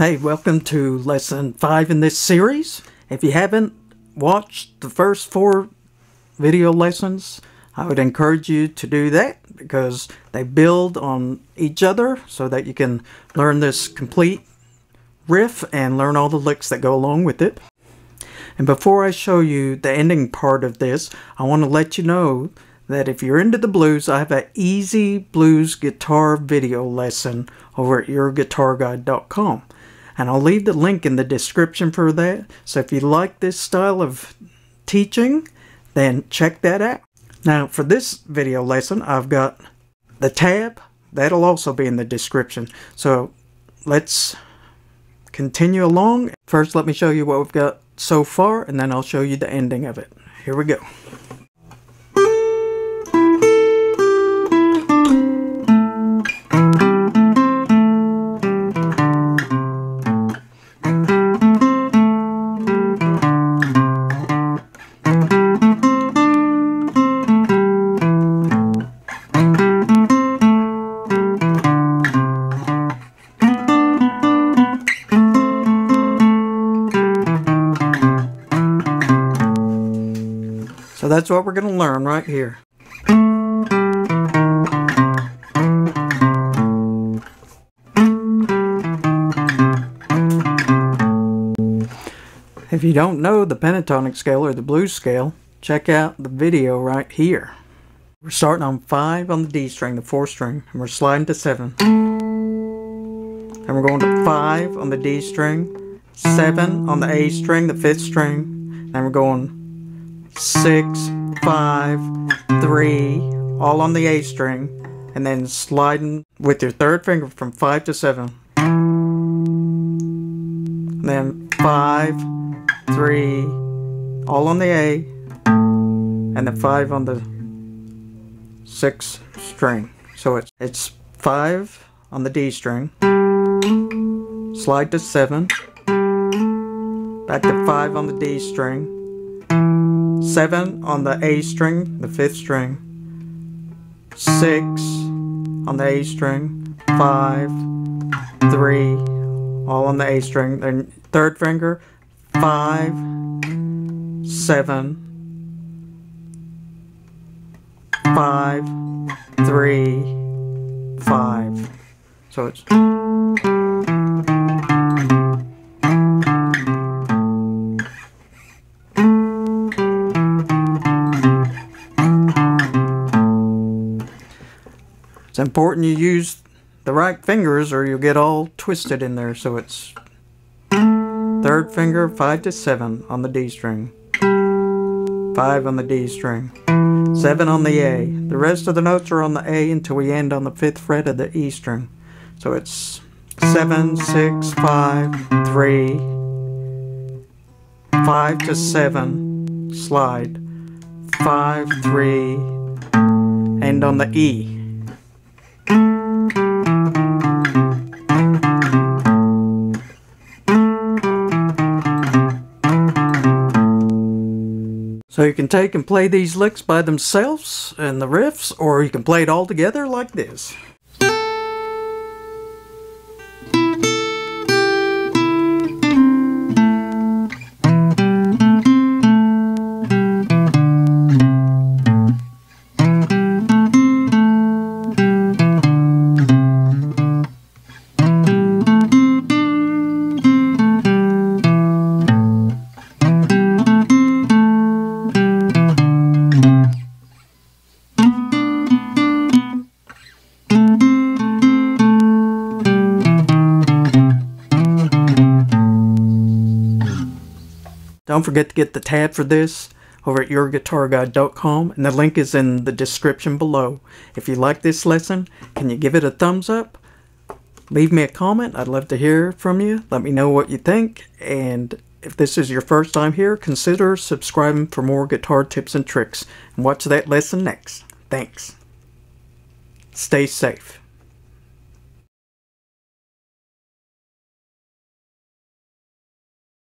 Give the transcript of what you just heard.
Hey, welcome to lesson five in this series. If you haven't watched the first four video lessons, I would encourage you to do that because they build on each other so that you can learn this complete riff and learn all the licks that go along with it. And before I show you the ending part of this, I want to let you know that if you're into the blues, I have an easy blues guitar video lesson over at yourguitarguide.com and I'll leave the link in the description for that. So if you like this style of teaching, then check that out. Now for this video lesson, I've got the tab. That'll also be in the description. So let's continue along. First, let me show you what we've got so far, and then I'll show you the ending of it. Here we go. That's what we're going to learn right here. If you don't know the pentatonic scale or the blues scale, check out the video right here. We're starting on 5 on the D string, the 4th string, and we're sliding to 7. And we're going to 5 on the D string, 7 on the A string, the 5th string, then we're going six, five, three, all on the A string, and then sliding with your third finger from five to seven. And then five, three, all on the A, and then five on the six string. So it's it's five on the D string, slide to seven, back to five on the D string, 7 on the A string, the 5th string, 6 on the A string, 5, 3, all on the A string, then third finger, 5, 7, 5, 3, 5. So it's important you use the right fingers or you'll get all twisted in there. So it's third finger, 5 to 7 on the D string, 5 on the D string, 7 on the A. The rest of the notes are on the A until we end on the 5th fret of the E string. So it's 7, 6, 5, 3, 5 to 7, slide, 5, 3, end on the E. So you can take and play these licks by themselves and the riffs, or you can play it all together like this. Don't forget to get the tab for this over at yourguitarguide.com and the link is in the description below. If you like this lesson, can you give it a thumbs up? Leave me a comment. I'd love to hear from you. Let me know what you think. And if this is your first time here, consider subscribing for more guitar tips and tricks. And watch that lesson next. Thanks. Stay safe.